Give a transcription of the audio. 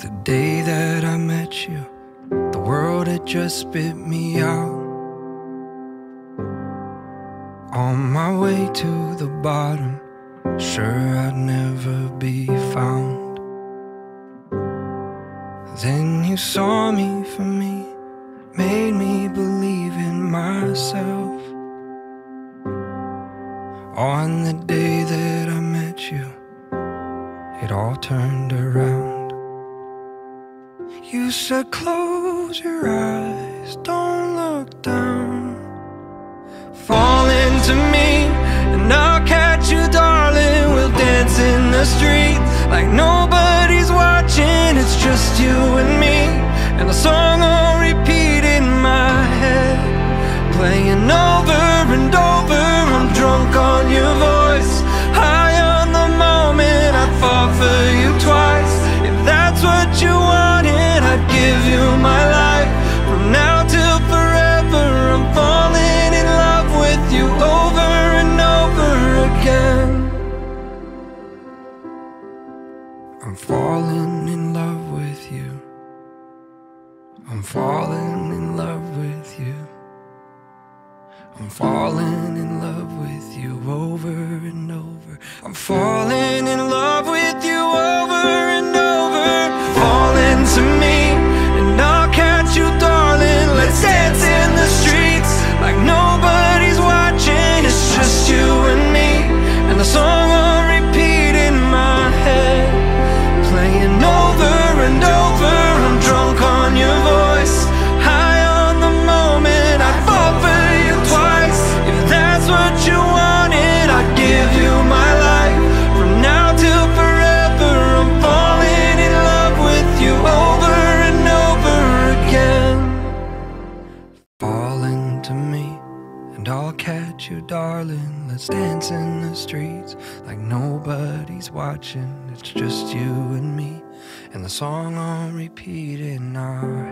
The day that I met you, the world had just spit me out. On my way to the bottom, sure I'd never be found. Then you saw me for me, made me believe in myself. On the day that I met you, it all turned around. You said, Close your eyes, don't look down. Fall into me, and I'll catch you, darling. We'll dance in the street like nobody's watching. It's just you and me, and the song on repeat in my head, playing over. I'm falling in love with you. I'm falling in love with you. I'm falling in love with you over and over. I'm falling in love with you and I'll catch you, darling. Let's dance in the streets like nobody's watching. It's just you and me, and the song on repeat in our